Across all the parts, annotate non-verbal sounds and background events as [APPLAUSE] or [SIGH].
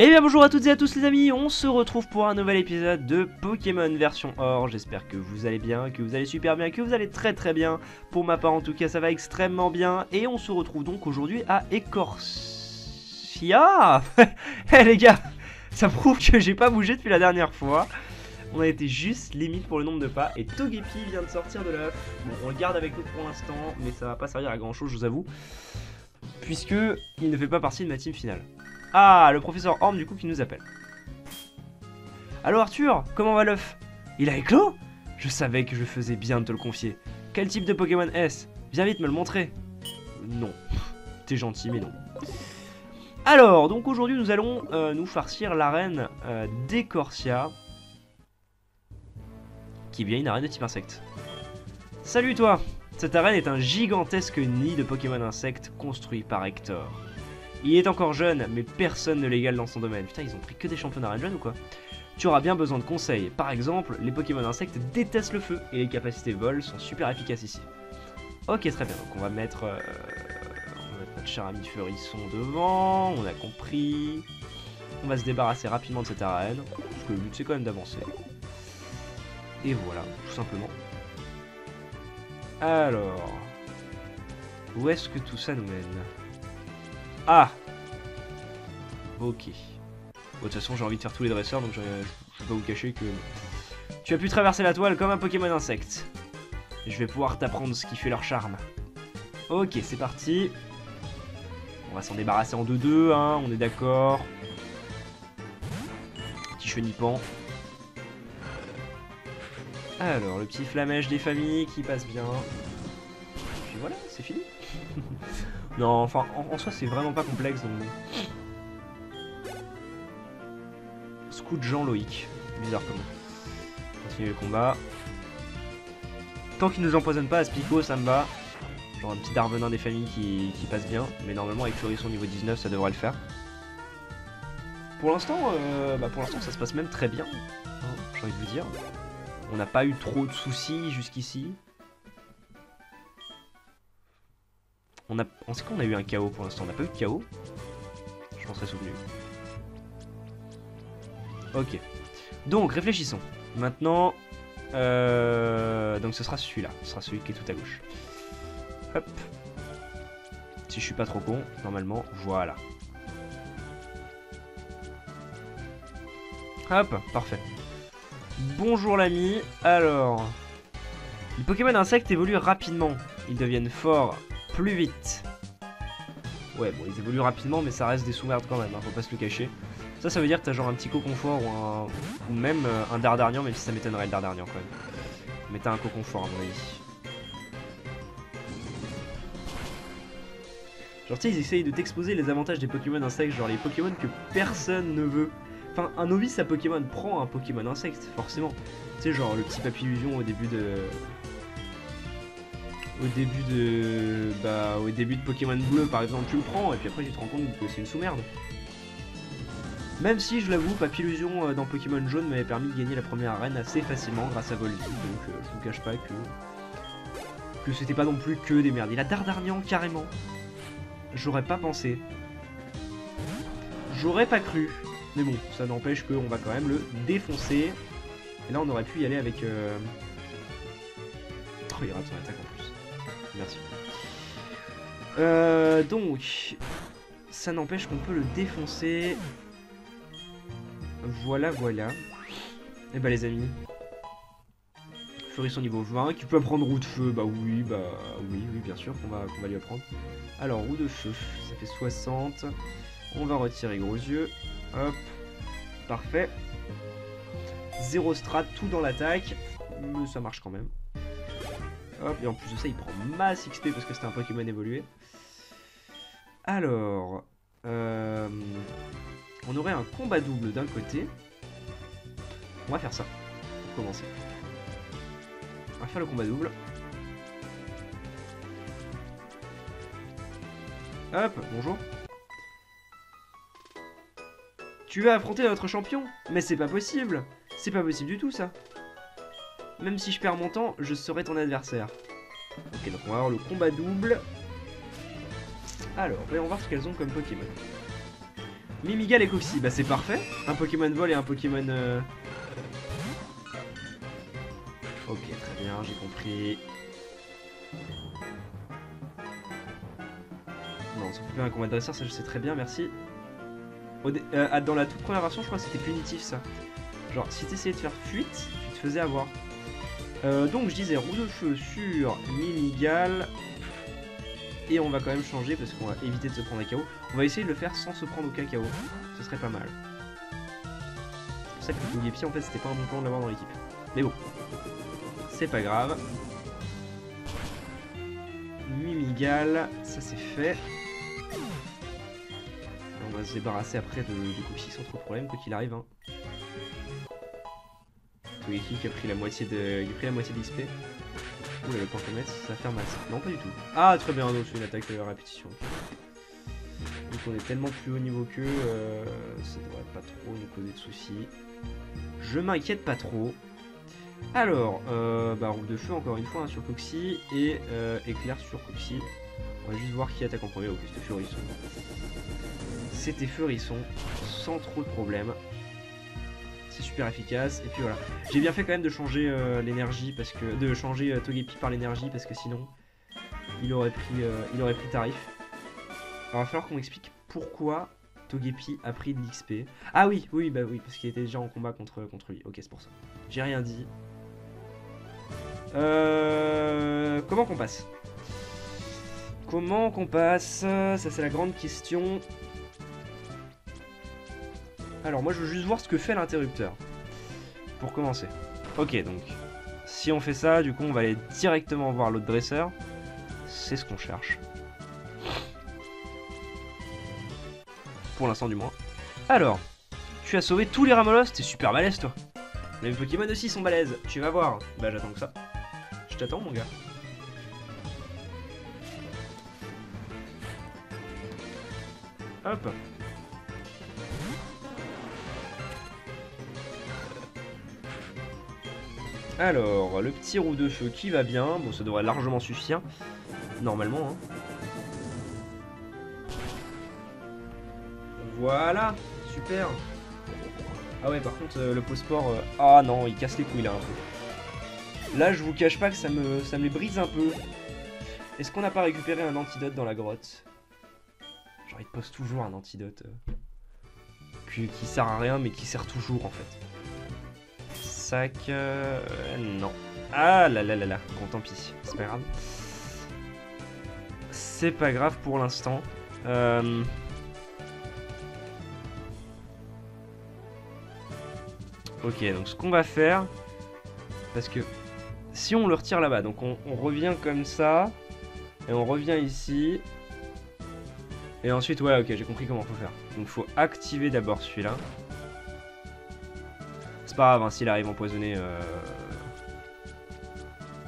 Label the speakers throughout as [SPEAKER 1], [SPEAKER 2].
[SPEAKER 1] Eh bien bonjour à toutes et à tous les amis, on se retrouve pour un nouvel épisode de Pokémon version or. J'espère que vous allez bien, que vous allez super bien, que vous allez très très bien. Pour ma part en tout cas ça va extrêmement bien. Et on se retrouve donc aujourd'hui à Écorcia. [LAUGHS] Eh les gars, ça prouve que j'ai pas bougé depuis la dernière fois. On a été juste limite pour le nombre de pas. Et Togepi vient de sortir de l'œuf. Bon, on le garde avec nous pour l'instant, mais ça va pas servir à grand chose je vous avoue. Puisque il ne fait pas partie de ma team finale. Ah, le professeur Horn du coup qui nous appelle. Allô Arthur, comment va l'œuf? Il a éclos? Je savais que je faisais bien de te le confier. Quel type de Pokémon est-ce? Viens vite me le montrer. Non. T'es gentil mais non. Alors, donc aujourd'hui nous allons euh, nous farcir l'arène euh, d'Ecorcia. Qui est bien une arène de type insecte. Salut toi Cette arène est un gigantesque nid de Pokémon insectes construit par Hector. Il est encore jeune, mais personne ne l'égale dans son domaine. Putain, ils ont pris que des championnats jeunes ou quoi Tu auras bien besoin de conseils. Par exemple, les Pokémon insectes détestent le feu et les capacités vol sont super efficaces ici. Ok, très bien. Donc on va mettre, euh, on va mettre notre cher ami Furisson devant. On a compris. On va se débarrasser rapidement de cette arène. Parce que le but c'est quand même d'avancer. Et voilà, tout simplement. Alors. Où est-ce que tout ça nous mène? Ah Ok. Bon, de toute façon, j'ai envie de faire tous les dresseurs, donc je vais pas vous cacher que... Tu as pu traverser la toile comme un Pokémon insecte. Je vais pouvoir t'apprendre ce qui fait leur charme. Ok, c'est parti. On va s'en débarrasser en 2-2, hein, on est d'accord. Petit chenipan. Alors, le petit flamèche des familles qui passe bien. Et puis voilà, c'est fini. [LAUGHS] Non, enfin, en, soi, c'est vraiment pas complexe. Donc... Scout Jean-Loïc. Bizarre comme. Continuer le combat. Tant qu'il nous empoisonne pas à Spico, ça me va. Genre un petit Darvenin des familles qui, passe bien. Mais normalement, avec Furisson niveau 19, ça devrait le faire. Pour l'instant, euh, bah pour l'instant, ça se passe même très bien. Hein, j'ai envie de vous dire. On n'a pas eu trop de soucis jusqu'ici. On a, on sait qu'on a eu un chaos pour l'instant? On n'a pas eu de chaos? Je m'en serais souvenu. Ok. Donc, réfléchissons. Maintenant, euh, donc ce sera celui-là. Ce sera celui qui est tout à gauche. Hop. Si je suis pas trop con, normalement, voilà. Hop, parfait. Bonjour l'ami. Alors, les Pokémon insectes évoluent rapidement. Ils deviennent forts plus vite. Ouais, bon, ils évoluent rapidement, mais ça reste des sous-merdes quand même, hein, faut pas se le cacher. Ça, ça veut dire que t'as genre un petit co-confort ou, un... ou même euh, un Dardarnian, même si ça m'étonnerait le Dardarnian quand même. Mais t'as un co-confort à mon avis. Genre, tu sais, ils essayent de t'exposer les avantages des Pokémon insectes, genre les Pokémon que personne ne veut. Enfin, un novice à Pokémon prend un Pokémon insecte, forcément. Tu sais, genre le petit papillusion au début de, au début de bah, au début de Pokémon bleu par exemple tu le prends et puis après tu te rends compte que c'est une sous-merde. Même si je l'avoue, Papillusion euh, dans Pokémon jaune m'avait permis de gagner la première arène assez facilement grâce à Volty, donc euh, je vous cache pas que que c'était pas non plus que des merdes. Il a Dardarnian carrément. J'aurais pas pensé. J'aurais pas cru. Mais bon, ça n'empêche qu'on va quand même le défoncer. Et là on aurait pu y aller avec... Euh... Oh il rate son attaque. Merci. Euh, donc, ça n'empêche qu'on peut le défoncer. Voilà, voilà. Et eh bah les amis. Furisson niveau 20, qui peut apprendre roue de feu. Bah oui, bah oui, oui, bien sûr qu'on va, va lui apprendre. Alors, roue de feu, ça fait 60. On va retirer gros yeux. Hop. Parfait. Zéro strat, tout dans l'attaque. Mais ça marche quand même. Hop, et en plus de ça, il prend masse XP parce que c'était un Pokémon évolué. Alors, euh, on aurait un combat double d'un côté. On va faire ça, pour commencer. On va faire le combat double. Hop, bonjour. Tu vas affronter notre champion? Mais c'est pas possible C'est pas possible du tout ça même si je perds mon temps, je serai ton adversaire. Ok, donc on va avoir le combat double. Alors, voyons voir ce qu'elles ont comme Pokémon. Mimigal et Coxy, bah c'est parfait. Un Pokémon vol et un Pokémon... euh, Ok, très bien, j'ai compris. Non, ça fait plus un combat dresseur, ça je sais très bien, merci. Euh, ah, dans la toute première version, je crois que c'était punitif ça. Genre, si t'essayais de faire fuite, tu te faisais avoir. Euh, donc je disais roue de feu sur Mimigal. Et on va quand même changer parce qu'on va éviter de se prendre un KO. On va essayer de le faire sans se prendre aucun KO. Ce serait pas mal. C'est pour ça que le Togepi en fait c'était pas un bon plan de l'avoir dans l'équipe. Mais bon. C'est pas grave. Mimigal, ça c'est fait. On va se débarrasser après de, de sans trop de problème, quoi qu'il arrive. Hein. Qui a pris la moitié de. Il a pris la moitié d'XP. Ouh là, le pentomètre, ça mal ça. Non, pas du tout. Ah, très bien, donc c'est une attaque de répétition. Donc on est tellement plus haut niveau qu'eux, euh, ça devrait pas trop nous poser de soucis. Je m'inquiète pas trop. Alors, euh, bah, roue de feu encore une fois hein, sur Coxy et euh, éclair sur Coxy. On va juste voir qui attaque en premier. Ok, c'était Furisson. C'était Furisson, sans trop de problèmes. C'est super efficace. Et puis voilà. J'ai bien fait quand même de changer euh, l'énergie parce que de changer euh, Togepi par l'énergie parce que sinon il aurait pris euh, il aurait pris tarif. Alors, il va falloir qu'on m'explique pourquoi Togepi a pris de l'XP. Ah oui, oui, bah oui, parce qu'il était déjà en combat contre, contre lui. Ok, c'est pour ça. J'ai rien dit. Euh, comment qu'on passe? Comment qu'on passe? Ça, c'est la grande question. Alors, moi, je veux juste voir ce que fait l'interrupteur. Pour commencer. Ok, donc, si on fait ça, du coup, on va aller directement voir l'autre dresseur. C'est ce qu'on cherche. Pour l'instant, du moins. Alors, tu as sauvé tous les Ramolos, t'es super balèze, toi. Les Pokémon aussi sont balèzes, tu vas voir. Bah, j'attends que ça. Je t'attends, mon gars. Hop. Alors, le petit roue de feu qui va bien. Bon, ça devrait largement suffire. Normalement. Hein. Voilà, super. Ah ouais, par contre, euh, le pot-sport... euh, Ah non, il casse les couilles là un peu. Là, je vous cache pas que ça me, ça me les brise un peu. Est-ce qu'on n'a pas récupéré un antidote dans la grotte? Genre, il te pose toujours un antidote. euh, qui sert à rien, mais qui sert toujours en fait. Sac... euh, non. Ah là là là là. Bon, tant pis. C'est pas grave. C'est pas grave pour l'instant. Euh... Ok, donc ce qu'on va faire, parce que si on le retire là-bas, donc on, on revient comme ça, et on revient ici, et ensuite, ouais, ok, j'ai compris comment faut faire. Donc faut activer d'abord celui-là. Pas hein, s'il arrive empoisonné euh,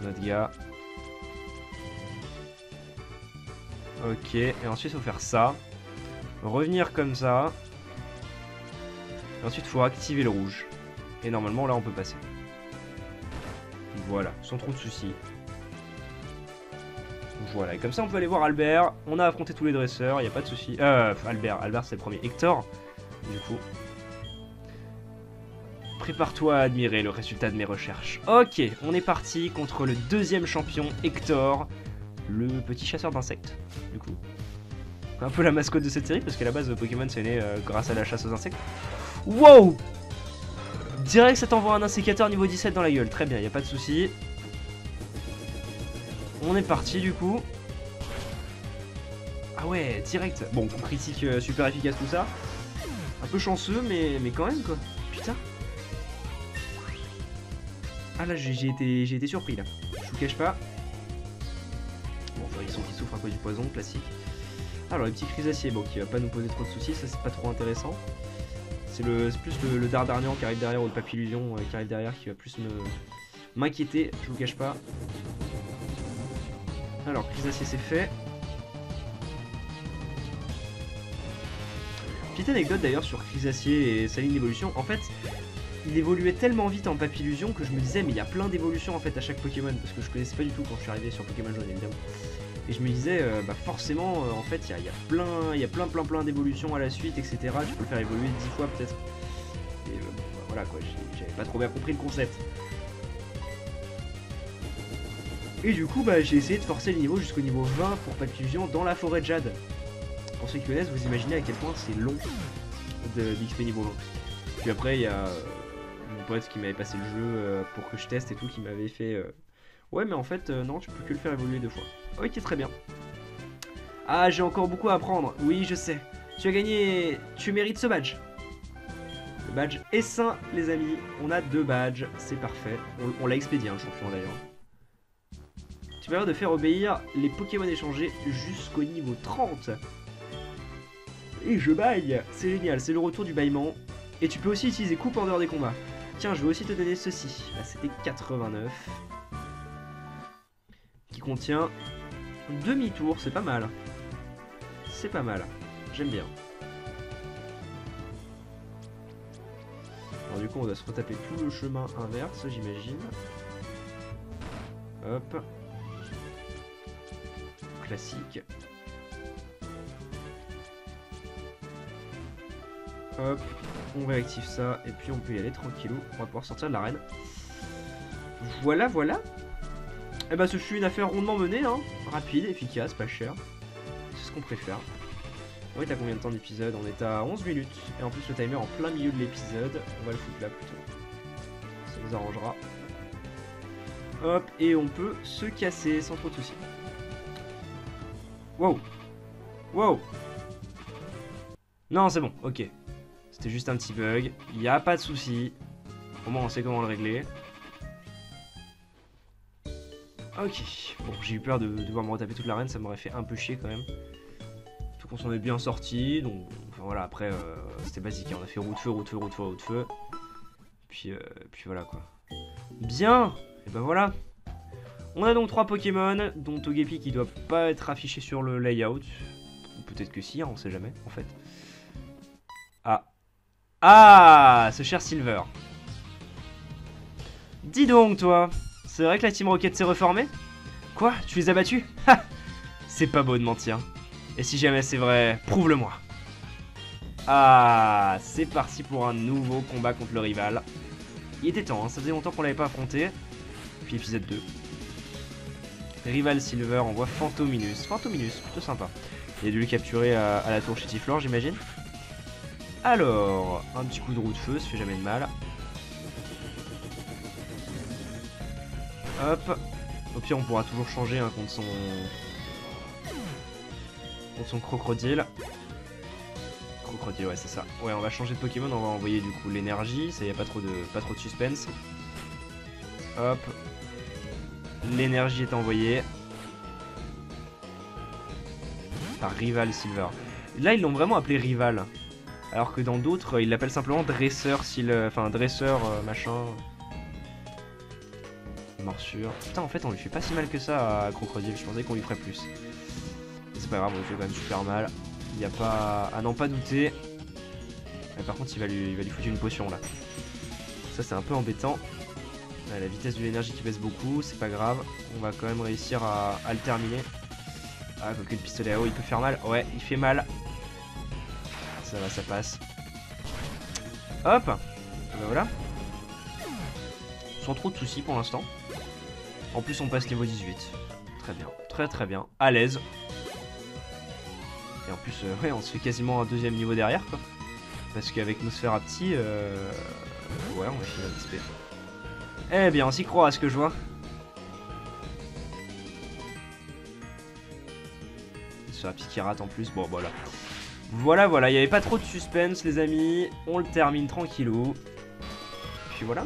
[SPEAKER 1] notre gars. Ok, et ensuite faut faire ça. Revenir comme ça. Et ensuite faut activer le rouge. Et normalement là on peut passer. Voilà, sans trop de soucis. Voilà, et comme ça on peut aller voir Albert. On a affronté tous les dresseurs, il a pas de soucis. Euh, Albert, Albert c'est le premier. Hector, du coup. Prépare-toi à admirer le résultat de mes recherches. Ok, on est parti contre le deuxième champion, Hector, le petit chasseur d'insectes, du coup. Un peu la mascotte de cette série, parce qu'à la base Pokémon c'est né euh, grâce à la chasse aux insectes. Wow Direct, ça t'envoie un insécateur niveau 17 dans la gueule. Très bien, y a pas de souci. On est parti du coup. Ah ouais, direct. Bon, critique euh, super efficace tout ça. Un peu chanceux, mais, mais quand même quoi. Ah là, j'ai été, été surpris là. Je vous cache pas. Bon, Frisson qui souffre à cause du poison, classique. Alors, le petit Chrysacier, bon, qui va pas nous poser trop de soucis, ça c'est pas trop intéressant. C'est plus le, le Dardarnian qui arrive derrière ou le Papillusion euh, qui arrive derrière qui va plus m'inquiéter, je vous cache pas. Alors, Chrysacier c'est fait. Petite anecdote d'ailleurs sur Chrysacier et sa ligne d'évolution. En fait, il évoluait tellement vite en Papillusion que je me disais, mais il y a plein d'évolutions en fait à chaque Pokémon parce que je connaissais pas du tout quand je suis arrivé sur Pokémon Jaune évidemment. Et je me disais, euh, bah forcément, euh, en fait, il y a, plein, y a plein, plein, plein d'évolutions à la suite, etc. Tu peux le faire évoluer dix fois peut-être. Et euh, bah, voilà quoi, j'avais pas trop bien compris le concept. Et du coup, bah, j'ai essayé de forcer le niveau jusqu'au niveau 20 pour Palpivian dans la forêt de Jade. Pour ceux qui connaissent, vous imaginez à quel point c'est long d'XP niveau 20. Puis après, il y a pote qui m'avait passé le jeu euh, pour que je teste et tout, qui m'avait fait euh, Ouais, mais en fait, euh, non, tu peux que le faire évoluer deux fois. Ok, très bien. Ah, j'ai encore beaucoup à apprendre. Oui, je sais. Tu as gagné. Tu mérites ce badge. Le badge est sain, les amis. On a deux badges. C'est parfait. On, l'a expédié, hein, le champion d'ailleurs. Tu vas de faire obéir les Pokémon échangés jusqu'au niveau 30. Et je baille. C'est génial. C'est le retour du bâillement. Et tu peux aussi utiliser coupe en dehors des combats. Tiens, je vais aussi te donner ceci. Là, c'était 89 qui contient demi-tour, c'est pas mal. C'est pas mal, j'aime bien. Alors du coup on doit se retaper tout le chemin inverse, j'imagine. Hop. Classique. Hop, on réactive ça et puis on peut y aller tranquillou. On va pouvoir sortir de l'arène. Voilà, voilà. Eh bah ce fut une affaire rondement menée, hein. Rapide, efficace, pas cher. C'est ce qu'on préfère. On est à combien de temps d'épisode? On est à 11 minutes. Et en plus le timer en plein milieu de l'épisode. On va le foutre là plutôt. Ça nous arrangera. Hop, et on peut se casser sans trop de soucis. Wow Wow Non, c'est bon, ok. C'était juste un petit bug. Il n'y a pas de souci. Au moins on sait comment le régler. Ok, bon j'ai eu peur de devoir me retaper toute l'arène, ça m'aurait fait un peu chier quand même. Tout qu'on s'en est bien sorti, donc enfin, voilà, après euh, c'était basique, hein. on a fait roue de feu, roue de feu, roue de feu, roue de feu. Puis, euh, puis voilà quoi. Bien Et ben voilà On a donc trois Pokémon, dont Togepi qui doit pas être affiché sur le layout. Ou peut-être que si, hein, on sait jamais en fait. Ah Ce cher Silver Dis donc toi c'est vrai que la Team Rocket s'est reformée? Quoi Tu les as battus? [LAUGHS] C'est pas beau de mentir. Et si jamais c'est vrai, prouve-le-moi. Ah, c'est parti pour un nouveau combat contre le rival. Il était temps, hein, ça faisait longtemps qu'on l'avait pas affronté. Puis épisode 2. Rival Silver envoie Fantominus. Fantominus, plutôt sympa. Il a dû le capturer à, à la tour chez Tiflor, j'imagine. Alors, un petit coup de roue de feu, ça fait jamais de mal. Hop. Au pire, on pourra toujours changer hein, contre son. contre son crocodile. Crocodile, ouais, c'est ça. Ouais, on va changer de Pokémon, on va envoyer du coup l'énergie. Ça y a pas trop de pas trop de suspense. Hop. L'énergie est envoyée. Par Rival Silver. Là, ils l'ont vraiment appelé Rival. Alors que dans d'autres, ils l'appellent simplement Dresseur, Sil... enfin Dresseur, euh, machin. Morsure. Putain, en fait, on lui fait pas si mal que ça à Crocodile. Je pensais qu'on lui ferait plus. C'est pas grave, on lui fait quand même super mal. Il y a pas. À n'en pas douter. Mais par contre, il va, lui... il va lui foutre une potion là. Ça, c'est un peu embêtant. La vitesse de l'énergie qui baisse beaucoup, c'est pas grave. On va quand même réussir à, à le terminer. Ah, quoique le pistolet à eau, il peut faire mal. Ouais, il fait mal. Ça va, ça passe. Hop Ben voilà. Sans trop de soucis pour l'instant. En plus, on passe niveau 18. Très bien, très très bien. À l'aise. Et en plus, euh, ouais, on se fait quasiment un deuxième niveau derrière. Parce qu'avec nos sphères à petit, euh... ouais, on va finir l'XP. Eh bien, on s'y croit à ce que je vois. Sphère à petit qui rate en plus, bon, voilà. Voilà, voilà, il n'y avait pas trop de suspense, les amis. On le termine tranquillou. Puis voilà.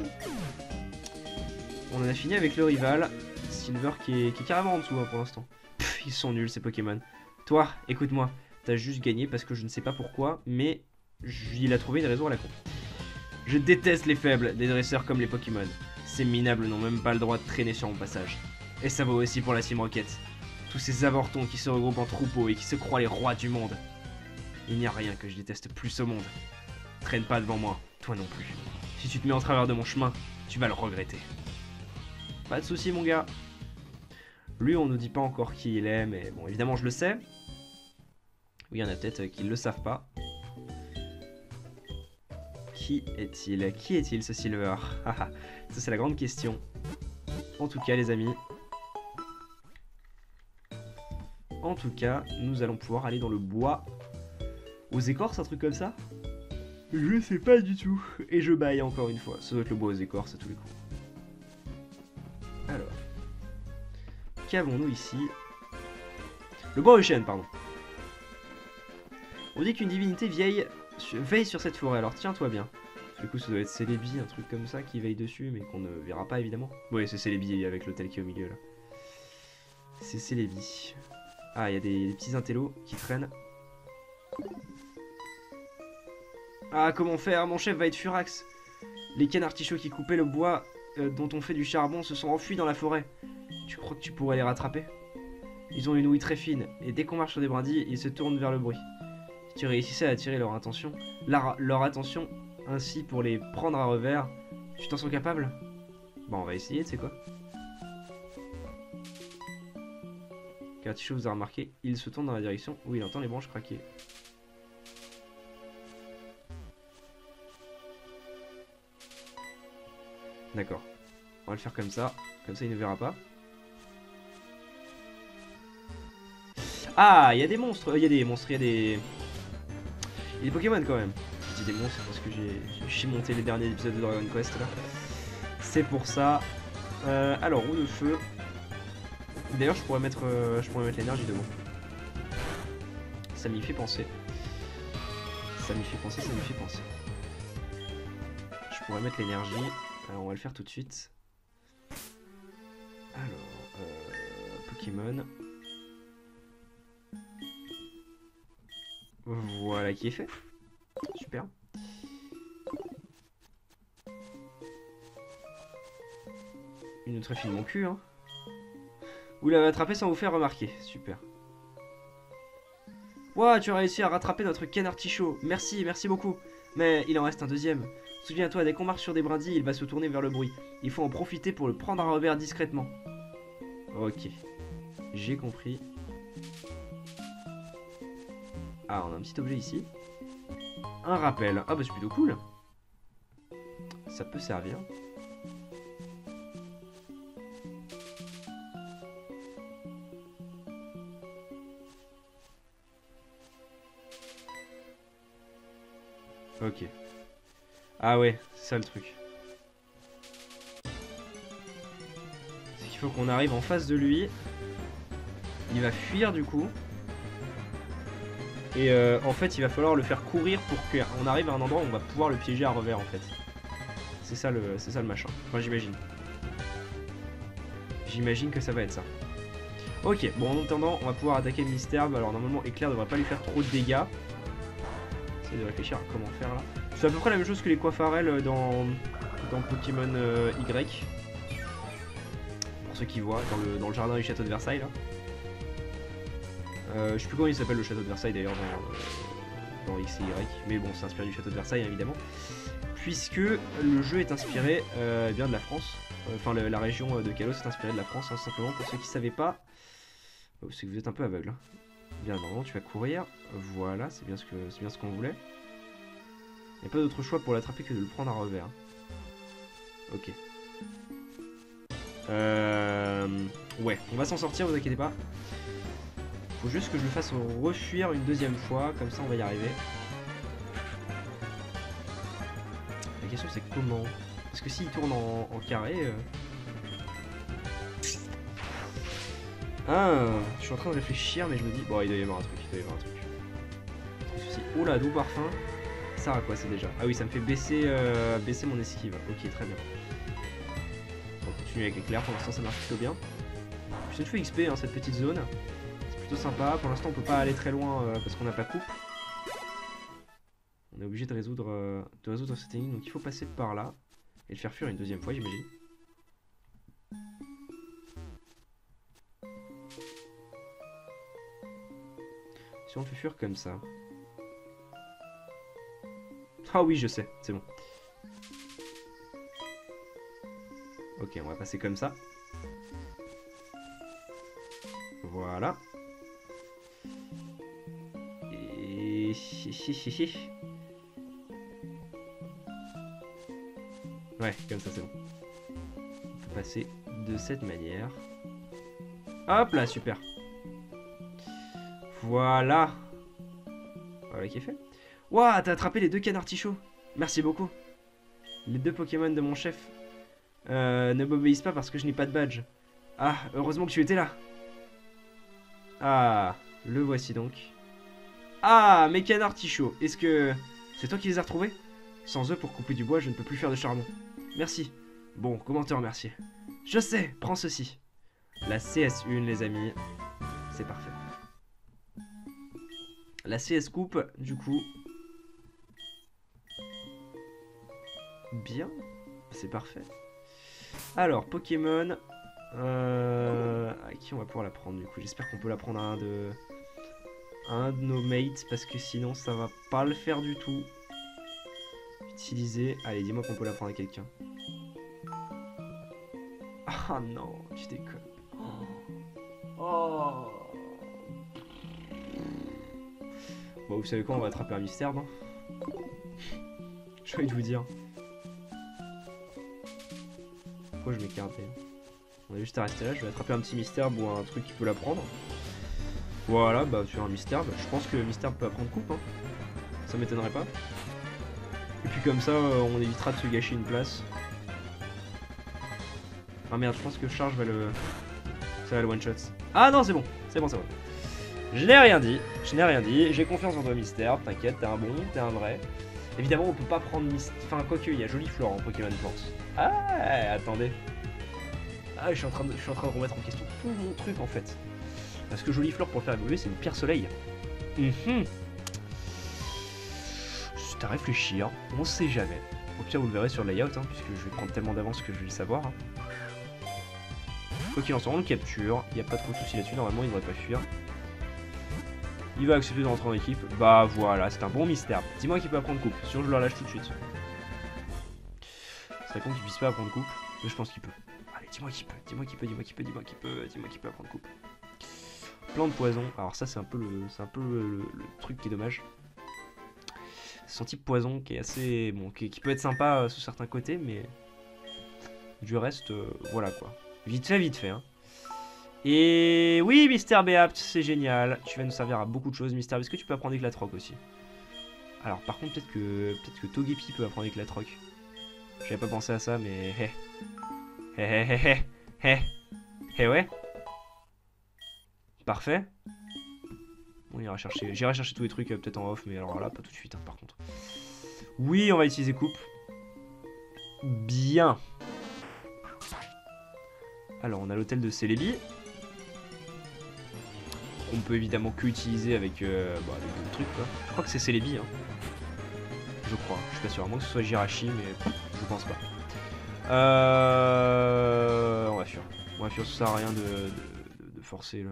[SPEAKER 1] On en a fini avec le rival, Silver, qui est, carrément en dessous hein, pour l'instant. Ils sont nuls ces Pokémon. Toi, écoute-moi, t'as juste gagné parce que je ne sais pas pourquoi, mais il a trouvé une raison à la con. Je déteste les faibles, des dresseurs comme les Pokémon. Ces minables n'ont même pas le droit de traîner sur mon passage. Et ça vaut aussi pour la Team Rocket. Tous ces avortons qui se regroupent en troupeaux et qui se croient les rois du monde. Il n'y a rien que je déteste plus au monde. Traîne pas devant moi, toi non plus. Si tu te mets en travers de mon chemin, tu vas le regretter. Pas de soucis mon gars. Lui, on nous dit pas encore qui il est, mais bon, évidemment, je le sais. Oui, il y en a peut-être euh, qui ne le savent pas. Qui est-il? Qui est-il ce Silver? [LAUGHS] Ça, c'est la grande question. En tout cas, les amis. En tout cas, nous allons pouvoir aller dans le bois. Aux écorces, un truc comme ça? Je sais pas du tout. Et je baille encore une fois. Ça doit être le bois aux écorces à tous les coups. Alors. Qu'avons-nous ici? Le bois aux chênes, pardon. On dit qu'une divinité vieille veille sur cette forêt, alors tiens-toi bien. Du coup, ça doit être Célébi, un truc comme ça, qui veille dessus, mais qu'on ne verra pas évidemment. Oui, c'est Célébi avec l'hôtel qui est au milieu là. C'est Célébi. Ah, il y a des, petits intellos qui traînent. Ah, comment faire Mon chef va être furax. Les cannes artichauts qui coupaient le bois euh, dont on fait du charbon se sont enfuis dans la forêt. Tu crois que tu pourrais les rattraper? Ils ont une ouïe très fine, et dès qu'on marche sur des brindilles, ils se tournent vers le bruit. Si tu réussissais à attirer leur attention, leur attention ainsi pour les prendre à revers, tu t'en sens capable? Bon, on va essayer, tu sais quoi Cartichaud vous a remarqué, il se tourne dans la direction où il entend les branches craquer. D'accord. On va le faire comme ça. Comme ça, il ne verra pas. Ah, il y a des monstres. Il y a des monstres, il y a des... Il y a des Pokémon quand même. Je dis des monstres parce que j'ai monté les derniers épisodes de Dragon Quest là. C'est pour ça. Euh, alors, roue de feu. D'ailleurs, je pourrais mettre, euh, je pourrais mettre l'énergie devant. Ça m'y fait penser. Ça m'y fait penser, ça m'y fait penser. Je pourrais mettre l'énergie. Alors, on va le faire tout de suite. Alors, euh, Pokémon. Voilà qui est fait. Super. Une autre fille mon cul, hein. Vous l'avez attrapé sans vous faire remarquer. Super. Ouah, tu as réussi à rattraper notre Ken Artichaut. Merci, merci beaucoup. Mais il en reste un deuxième. Souviens-toi, dès qu'on marche sur des brindilles, il va se tourner vers le bruit. Il faut en profiter pour le prendre à revers discrètement. Ok. J'ai compris. Ah, on a un petit objet ici. Un rappel. Ah bah c'est plutôt cool. Ça peut servir. Ah ouais, c'est ça le truc. C'est qu'il faut qu'on arrive en face de lui. Il va fuir du coup. Et euh, en fait, il va falloir le faire courir pour qu'on arrive à un endroit où on va pouvoir le piéger à revers en fait. C'est ça le, c'est ça le machin. Enfin, j'imagine. J'imagine que ça va être ça. Ok, bon en attendant, on va pouvoir attaquer le mystère. Alors normalement, Éclair devrait pas lui faire trop de dégâts. Essayer de réfléchir à comment faire là. C'est à peu près la même chose que les coiffarelles dans, dans Pokémon euh, Y. Pour ceux qui voient, dans le, dans le jardin du château de Versailles là. Euh, je sais plus comment il s'appelle le château de Versailles d'ailleurs dans, X et Y, mais bon, c'est inspiré du château de Versailles évidemment, puisque le jeu est inspiré euh, bien de la France, euh, enfin la, région de Kalos est inspirée de la France, hein, simplement pour ceux qui ne savaient pas, oh, c'est que vous êtes un peu aveugle. Hein. Bien, normalement tu vas courir, voilà, c'est bien ce que c'est bien ce qu'on voulait. N'y a pas d'autre choix pour l'attraper que de le prendre à revers. Ok. Euh... Ouais, on va s'en sortir, vous inquiétez pas. Faut juste que je le fasse refuir une deuxième fois, comme ça on va y arriver. La question c'est comment? Parce que s'il tourne en, carré... Euh, ah, je suis en train de réfléchir mais je me dis... Bon, il doit y avoir un truc, il doit y avoir un truc. Oh là, doux parfum. Ça à quoi c'est déjà Ah oui, ça me fait baisser, euh, baisser mon esquive. Ok, très bien. On va continuer avec l'éclair, pour l'instant ça marche plutôt bien. Je suis XP hein, cette petite zone plutôt sympa. Pour l'instant, on peut pas aller très loin euh, parce qu'on n'a pas coupe. On est obligé de résoudre, euh, de résoudre cette énigme, donc il faut passer par là et le faire fuir une deuxième fois, j'imagine. Si on fait fuir comme ça. Ah oui, je sais, c'est bon. Ok, on va passer comme ça. Voilà. Et... Ouais, comme ça c'est bon. On peut passer de cette manière. Hop là, super. Voilà. Voilà qui est fait. Waouh, t'as attrapé les deux canards. Merci beaucoup. Les deux Pokémon de mon chef euh, ne m'obéissent pas parce que je n'ai pas de badge. Ah, heureusement que tu étais là. Ah, le voici donc. Ah, mes canards. Est-ce que c'est toi qui les as retrouvés? Sans eux, pour couper du bois, je ne peux plus faire de charbon. Merci. Bon, comment te remercier? Je sais, prends ceci. La CS1, les amis. C'est parfait. La CS coupe, du coup. Bien. C'est parfait. Alors, Pokémon. Euh, à qui on va pouvoir la prendre du coup? J'espère qu'on peut la prendre à un de... un de nos mates parce que sinon ça va pas le faire du tout. Utiliser. Allez, dis-moi qu'on peut la prendre à quelqu'un. Ah non, tu déconnes. Oh. Bon, vous savez quoi, on va attraper un mystère, hein J'ai envie de vous dire. Pourquoi je m'écarte On a juste rester là, je vais attraper un petit mystère ou un truc qui peut la prendre. Voilà, bah sur un mystère, je pense que mystère peut apprendre coupe, hein. ça m'étonnerait pas. Et puis comme ça, euh, on évitera de se gâcher une place. Ah merde, je pense que charge va le... Ça va le one shot. Ah non, c'est bon, c'est bon, c'est bon. Je n'ai rien dit, je n'ai rien dit, j'ai confiance en toi Mystère, t'inquiète, t'es un bon, t'es un vrai. Évidemment, on peut pas prendre Mystère, enfin quoique, il y a Joli Flore en Pokémon Force. Ah, attendez. Ah, je suis, en train de, je suis en train de remettre en question tout mon truc en fait. Parce que Joli Flore pour le faire évoluer, c'est une pierre soleil. Mhm. C'est à réfléchir, on sait jamais. Au pire, vous le verrez sur le layout, hein, puisque je vais prendre tellement d'avance que je vais le savoir. Hein. Quoi qu'il en soit, on le capture, il n'y a pas trop de soucis là-dessus, normalement il ne devrait pas fuir. Il va accepter de rentrer en équipe. Bah voilà, c'est un bon mystère. Dis-moi qu'il peut apprendre coupe, sinon je le relâche tout de suite. C'est con qu'il puisse pas apprendre coupe, mais je pense qu'il peut. Allez, dis-moi qu'il peut, dis-moi qu'il peut, dis-moi qu'il peut, dis-moi qu'il peut, dis-moi qu'il peut apprendre coupe. Plan de poison, alors ça c'est un peu le, c'est un peu le, truc qui est dommage. Son type poison qui est assez, bon, qui, peut être sympa euh, sous certains côtés, mais du reste, euh, voilà quoi. Vite fait, vite fait. Hein. Et oui, Mister Beapt, c'est génial. Tu vas nous servir à beaucoup de choses, Mister. Est-ce que tu peux apprendre Éclatroc aussi Alors, par contre, peut-être que peut-être que Togepi peut apprendre Éclatroc. J'avais pas pensé à ça, mais hé. Hé hé hé hé hé. Hé ouais. Parfait. On ira chercher. J'irai chercher tous les trucs euh, peut-être en off, mais alors là, pas tout de suite, hein, par contre. Oui, on va utiliser coupe. Bien. Alors, on a l'hôtel de Célébi. On peut évidemment que utiliser avec, euh, bah, le truc quoi. Je crois que c'est Célébi, hein. Je crois, je suis pas sûr. À moins que ce soit Jirachi, mais je pense pas. Euh... On va fuir. On va fuir, ça sert à rien de, forcer le...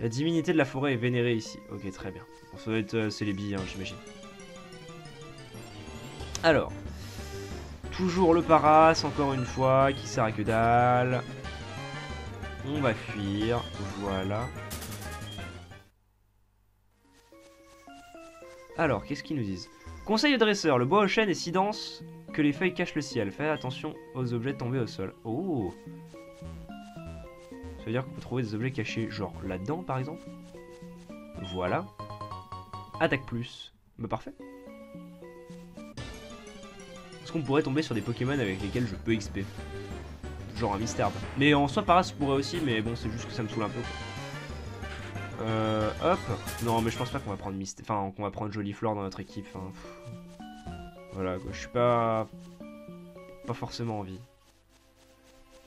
[SPEAKER 1] La divinité de la forêt est vénérée ici. Ok, très bien. ça doit être euh, hein, j'imagine. Alors, Toujours le paras, encore une fois, qui sert à que dalle. On va fuir, voilà. Alors, qu'est-ce qu'ils nous disent? Conseil de dresseur, le bois au chêne est si dense que les feuilles cachent le ciel. Faites attention aux objets tombés au sol. Oh Ça veut dire qu'on peut trouver des objets cachés, genre là-dedans par exemple? Voilà. Attaque plus. Bah parfait qu'on pourrait tomber sur des Pokémon avec lesquels je peux XP Genre un Mistarb. Mais en soi, Paras pourrait aussi, mais bon, c'est juste que ça me saoule un peu. Euh, hop. Non, mais je pense pas qu'on va prendre Mist enfin, qu'on va prendre Joliflore dans notre équipe. voilà, quoi. Je suis pas... Pas forcément envie.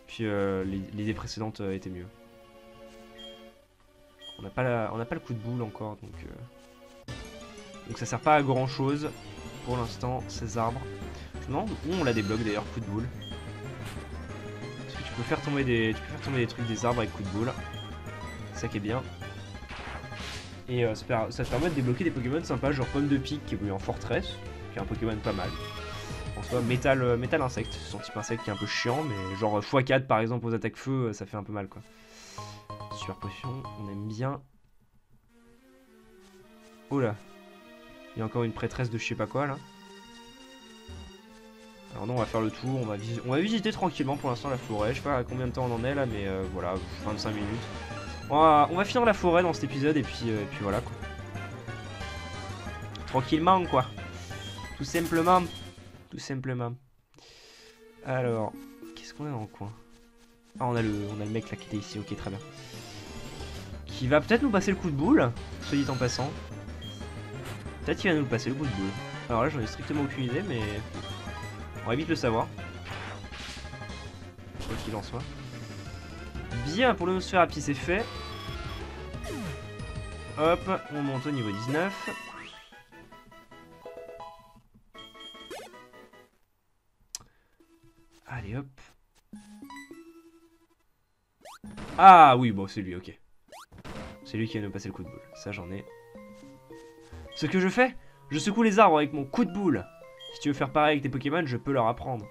[SPEAKER 1] Puis euh, l'idée précédente euh, était mieux. On n'a pas, la... On pas le coup de boule encore, donc... Euh. Donc ça sert pas à grand chose pour l'instant, ces arbres. Non, où on la débloque d'ailleurs, coup de boule. Peux faire tomber des, tu peux faire tomber des trucs des arbres avec coup de boule. Ça qui est bien. Et euh, ça, te permet de débloquer des Pokémon sympas, genre Pomme de Pique qui est en Fortress, qui est un Pokémon pas mal. En soi, Métal, euh, métal Insecte, son type insecte qui est un peu chiant, mais genre x4 par exemple aux attaques feu, euh, ça fait un peu mal quoi. super potion, on aime bien. Oh là. Il y a encore une prêtresse de je sais pas quoi là. Alors non, on va faire le tour, on va, visiter tranquillement pour l'instant la forêt. Je sais pas combien de temps on en est là, mais euh, voilà, 25 minutes. On va, on va, finir la forêt dans cet épisode et puis, euh, et puis voilà quoi. Tranquillement quoi. Tout simplement. Tout simplement. Alors, qu'est-ce qu'on a dans le coin? Ah, on a, le, on a le mec là qui était ici, ok, très bien. Qui va peut-être nous passer le coup de boule, soit dit en passant. Peut-être qu'il va nous passer le coup de boule. Alors là, j'en ai strictement aucune idée, mais on va vite le savoir. Quoi qu'il en soit. Bien, pour le Nosferapie, c'est fait. Hop, on monte au niveau 19. Allez, hop. Ah oui, bon, c'est lui, ok. C'est lui qui va nous passer le coup de boule. Ça, j'en ai. Ce que je fais, je secoue les arbres avec mon coup de boule. Si tu veux faire pareil avec tes Pokémon, je peux leur apprendre.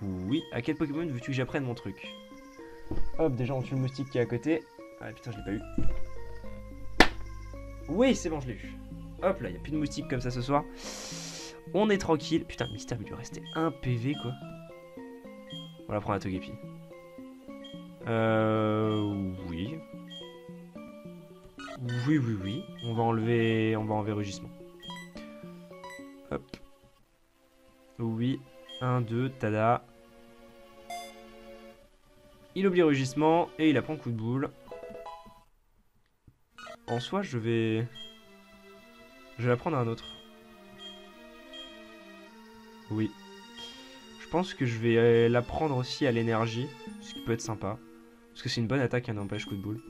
[SPEAKER 1] Oui, à quel Pokémon veux-tu que j'apprenne mon truc? Hop, déjà on tue le moustique qui est à côté. Ah putain, je l'ai pas eu. Oui, c'est bon, je l'ai eu. Hop là, il a plus de moustiques comme ça ce soir. On est tranquille. Putain, le mystère, il lui restait un PV quoi. On va prendre à Togepi. Euh. Oui. Oui, oui, oui. On va enlever. On va enlever rugissement. Oui. 1, 2, tada. Il oublie rugissement et il apprend coup de boule. En soi, je vais... Je vais apprendre à un autre. Oui. Je pense que je vais euh, l'apprendre aussi à l'énergie, ce qui peut être sympa. Parce que c'est une bonne attaque, un empêche coup de boule.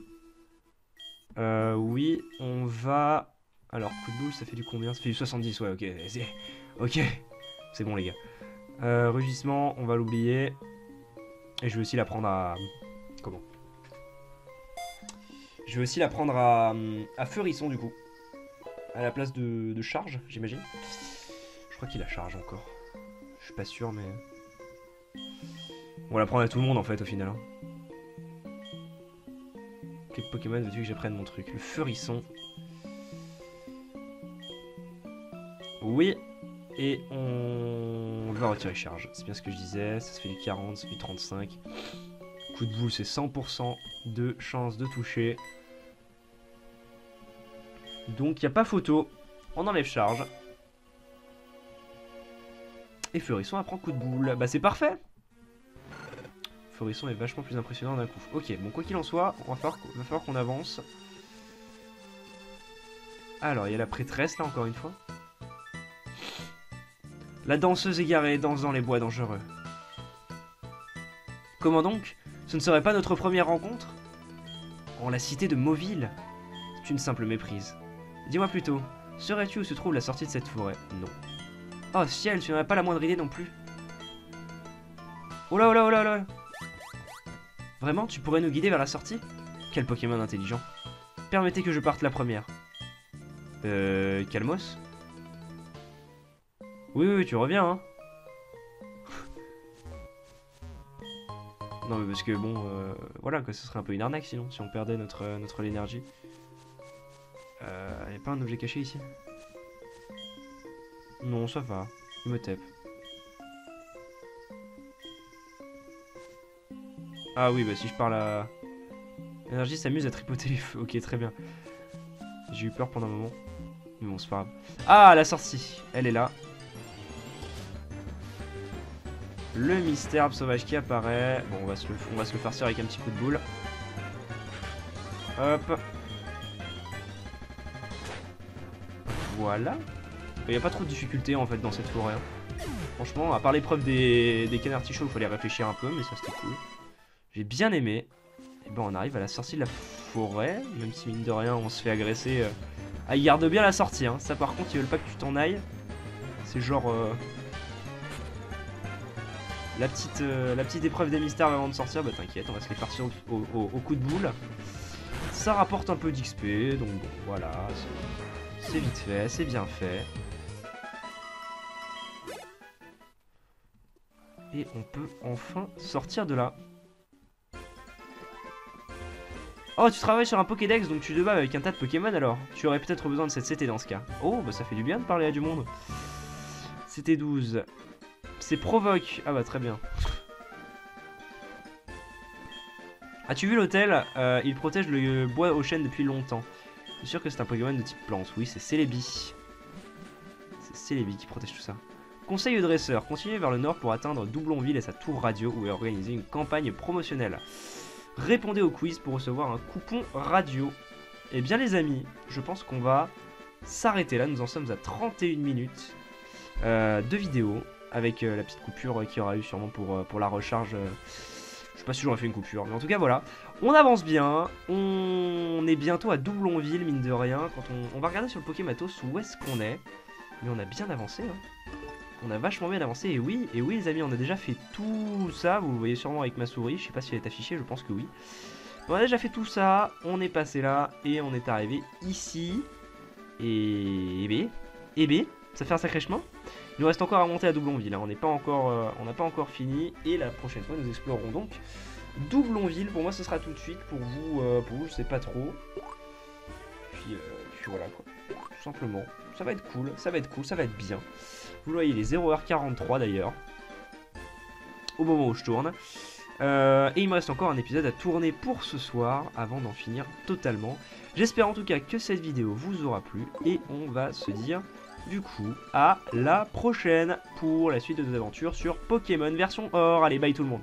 [SPEAKER 1] Euh, oui, on va... Alors, coup de boule, ça fait du combien? Ça fait du 70, ouais, ok. Ok, c'est bon les gars. Euh, rugissement, on va l'oublier. Et je vais aussi l'apprendre à... Comment? Je vais aussi l'apprendre à... à Feurisson du coup. À la place de, de charge, j'imagine. Je crois qu'il a charge encore. Je suis pas sûr, mais... On va l'apprendre à tout le monde en fait au final. Hein. Quel Pokémon veux-tu que j'apprenne mon truc? Le Feurisson. Oui. Et on... va retirer charge. C'est bien ce que je disais. Ça se fait du 40, ça fait du 35. Coup de boule, c'est 100% de chance de toucher. Donc, il n'y a pas photo. On enlève charge. Et Feurisson apprend coup de boule. Bah, c'est parfait Feurisson est vachement plus impressionnant d'un coup. Ok, bon, quoi qu'il en soit, on va falloir qu'on avance. Alors, il y a la prêtresse, là, encore une fois. La danseuse égarée danse dans les bois dangereux. Comment donc Ce ne serait pas notre première rencontre En la cité de Mauville C'est une simple méprise. Dis-moi plutôt, serais-tu où se trouve la sortie de cette forêt Non. Oh ciel, tu n'aurais pas la moindre idée non plus. Oh là oh là oh là oh là Vraiment, tu pourrais nous guider vers la sortie? Quel Pokémon intelligent. Permettez que je parte la première. Euh... Calmos oui, oui, tu reviens, hein. non, mais parce que bon, euh, voilà, que ce serait un peu une arnaque sinon, si on perdait notre, euh, notre énergie. Euh, y a pas un objet caché ici? Non, ça va. Il me tape. Ah oui, bah si je parle à... L'énergie s'amuse à tripoter les feux. Ok, très bien. J'ai eu peur pendant un moment. Mais bon, c'est pas grave. Ah, la sortie. Elle est là. Le mystère sauvage qui apparaît. Bon, on va, se le, le farcir avec un petit coup de boule. Hop. Voilà. Il n'y a pas trop de difficultés en fait dans cette forêt. Hein. Franchement, à part l'épreuve des, des canards il fallait réfléchir un peu, mais ça c'était cool. J'ai bien aimé. Et bon, on arrive à la sortie de la forêt, même si mine de rien on se fait agresser. Euh. Ah, ils gardent bien la sortie, hein. ça par contre ils veulent pas que tu t'en ailles. C'est genre... Euh, la petite, euh, la petite épreuve des mystères avant de sortir, bah t'inquiète, on va se les faire sur, au, coup de boule. Ça rapporte un peu d'XP, donc bon, voilà, c'est vite fait, c'est bien fait. Et on peut enfin sortir de là. Oh, tu travailles sur un Pokédex, donc tu te bats avec un tas de Pokémon alors. Tu aurais peut-être besoin de cette CT dans ce cas. Oh, bah ça fait du bien de parler à du monde. C'était 12. C'est provoque. Ah bah très bien. As-tu vu l'hôtel? Euh, Il protège le bois aux chênes depuis longtemps. Je suis sûr que c'est un Pokémon de type plante? Oui, c'est Celebi. C'est Celebi qui protège tout ça. Conseil dresseur. Continuez vers le nord pour atteindre Doublonville et sa tour radio où est organisée une campagne promotionnelle. Répondez au quiz pour recevoir un coupon radio. Eh bien les amis, je pense qu'on va s'arrêter là. Nous en sommes à 31 minutes euh, de vidéo avec euh, la petite coupure qu'il y aura eu sûrement pour, euh, pour la recharge. je sais pas si j'aurais fait une coupure, mais en tout cas voilà. On avance bien, on est bientôt à Doublonville, mine de rien. Quand on, on va regarder sur le Pokématos où est-ce qu'on est. Mais on a bien avancé. Hein. On a vachement bien avancé. Et oui, et oui les amis, on a déjà fait tout ça. Vous le voyez sûrement avec ma souris. Je sais pas si elle est affichée, je pense que oui. On a déjà fait tout ça. On est passé là et on est arrivé ici. Et... Et B. Et B. Ça fait un sacré chemin. Il nous reste encore à monter à Doublonville. Hein. On n'est pas encore, euh, on n'a pas encore fini. Et la prochaine fois, nous explorerons donc Doublonville. Pour moi, ce sera tout de suite. Pour vous, euh, pour vous, je sais pas trop. Puis, euh, puis voilà quoi. Tout simplement. Ça va être cool. Ça va être cool. Ça va être bien. Vous voyez, les 0h43 d'ailleurs. Au moment où je tourne. Euh, et il me reste encore un épisode à tourner pour ce soir avant d'en finir totalement. J'espère en tout cas que cette vidéo vous aura plu et on va se dire du coup à la prochaine pour la suite de nos aventures sur Pokémon version or. Allez, bye tout le monde